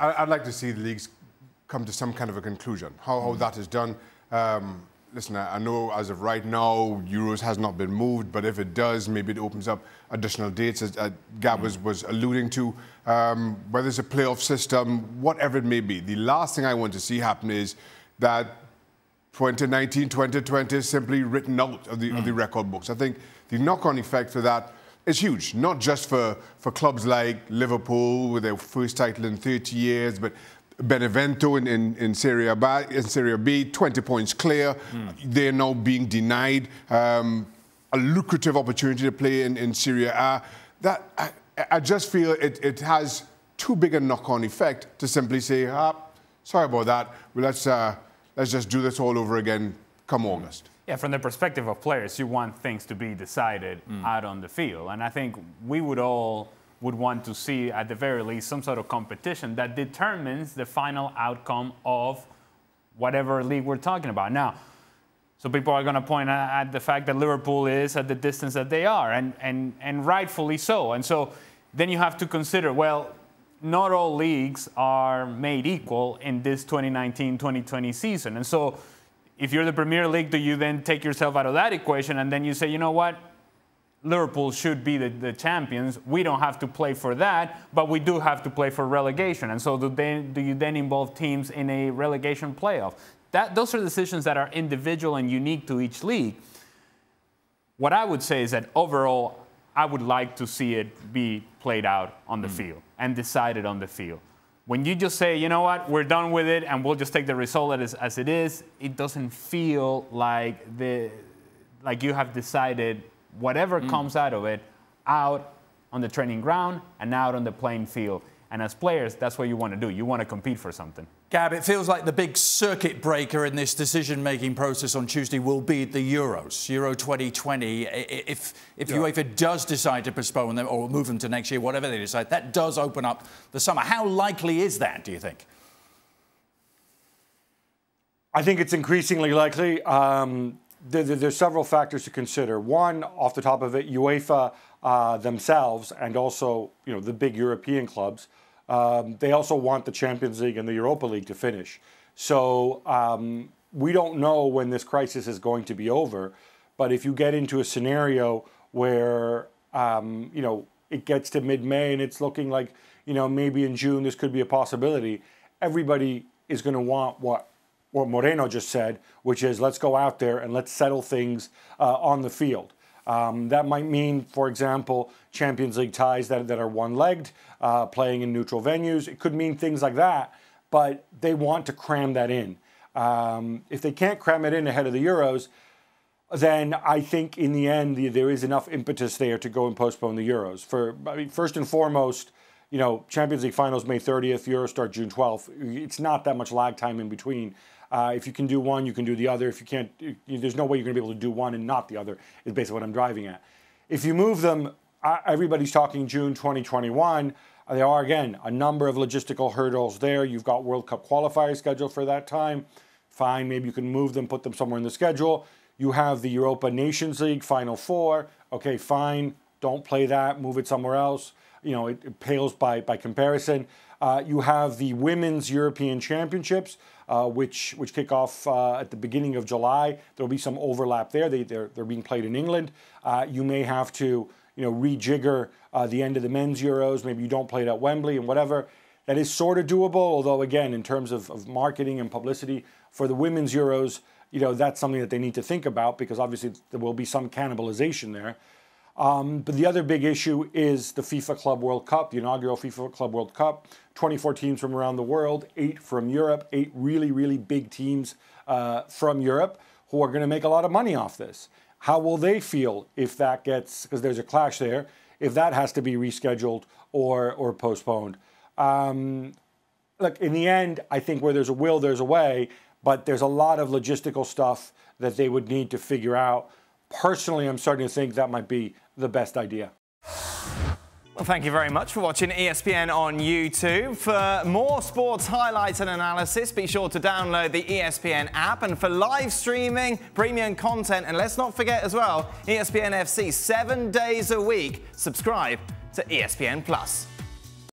I'd like to see the leagues come to some kind of a conclusion. How, how that is done. Um, listen, I know as of right now, Euros has not been moved, but if it does, maybe it opens up additional dates, as uh, Gab was, was alluding to. Um, whether it's a playoff system, whatever it may be. The last thing I want to see happen is that 2019, 2020 is simply written out of the, mm. of the mm. record books. I think the knock-on effect for that is huge, not just for, for clubs like Liverpool with their first title in 30 years, but Benevento in, in, in, Serie B, in Serie B, 20 points clear. Mm. They're now being denied um, a lucrative opportunity to play in, in Serie A. That, I, I just feel it, it has too big a knock-on effect to simply say, ah, sorry about that, well, let's, uh, let's just do this all over again come August. Yeah, from the perspective of players, you want things to be decided mm. out on the field. And I think we would all would want to see, at the very least, some sort of competition that determines the final outcome of whatever league we're talking about. Now, so people are going to point at the fact that Liverpool is at the distance that they are, and, and, and rightfully so. And so then you have to consider, well, not all leagues are made equal in this 2019-2020 season. And so if you're the Premier League, do you then take yourself out of that equation and then you say, you know what? Liverpool should be the, the, champions. We don't have to play for that, but we do have to play for relegation. And so, do, they, do you then involve teams in a relegation playoff? That, those are decisions that are individual and unique to each league. What I would say is that overall, I would like to see it be played out on the mm. field and decided on the field. When you just say, you know what, we're done with it and we'll just take the result as, as it is, it doesn't feel like the like you have decided whatever mm. comes out of it out on the training ground and out on the playing field. And as players, that's what you want to do. You want to compete for something. Gab, it feels like the big circuit breaker in this decision-making process on Tuesday will be the Euros, Euro 2020. If, if yeah. UEFA does decide to postpone them or move them to next year, whatever they decide, that does open up the summer. How likely is that, do you think? I think it's increasingly likely. Um, there, there's several factors to consider. One, off the top of it, UEFA uh, themselves and also you know the big European clubs – um, they also want the Champions League and the Europa League to finish. So um, we don't know when this crisis is going to be over. But if you get into a scenario where um, you know it gets to mid-May and it's looking like you know maybe in June this could be a possibility, everybody is going to want what what Moreno just said, which is let's go out there and let's settle things uh, on the field. Um, that might mean, for example, Champions League ties that, that are one legged, uh, playing in neutral venues. It could mean things like that, but they want to cram that in. Um, if they can't cram it in ahead of the Euros, then I think in the end the, there is enough impetus there to go and postpone the Euros. For I mean, first and foremost, you know, Champions League finals May 30th, Euro start June 12th. It's not that much lag time in between. Uh, if you can do one, you can do the other. If you can't, you, there's no way you're going to be able to do one and not the other, is basically what I'm driving at. If you move them, uh, everybody's talking June 2021. Uh, there are, again, a number of logistical hurdles there. You've got World Cup qualifiers scheduled for that time. Fine, maybe you can move them, put them somewhere in the schedule. You have the Europa Nations League Final Four. Okay, fine, don't play that, move it somewhere else. You know, it, it pales by, by comparison. Uh, you have the Women's European Championships uh, which which kick off uh, at the beginning of July. There will be some overlap there. They they're, they're being played in England. Uh, you may have to you know rejigger uh, the end of the men's Euros. Maybe you don't play it at Wembley and whatever. That is sort of doable. Although again, in terms of, of marketing and publicity for the women's Euros, you know that's something that they need to think about because obviously there will be some cannibalization there. Um, but the other big issue is the FIFA Club World Cup, the inaugural FIFA Club World Cup. 24 teams from around the world, eight from Europe, eight really, really big teams uh, from Europe who are going to make a lot of money off this. How will they feel if that gets, because there's a clash there, if that has to be rescheduled or, or postponed? Um, look, in the end, I think where there's a will, there's a way, but there's a lot of logistical stuff that they would need to figure out. Personally, I'm starting to think that might be the best idea. Well, thank you very much for watching ESPN on YouTube. For more sports highlights and analysis, be sure to download the ESPN app. And for live streaming, premium content, and let's not forget as well, ESPN FC seven days a week, subscribe to ESPN Plus.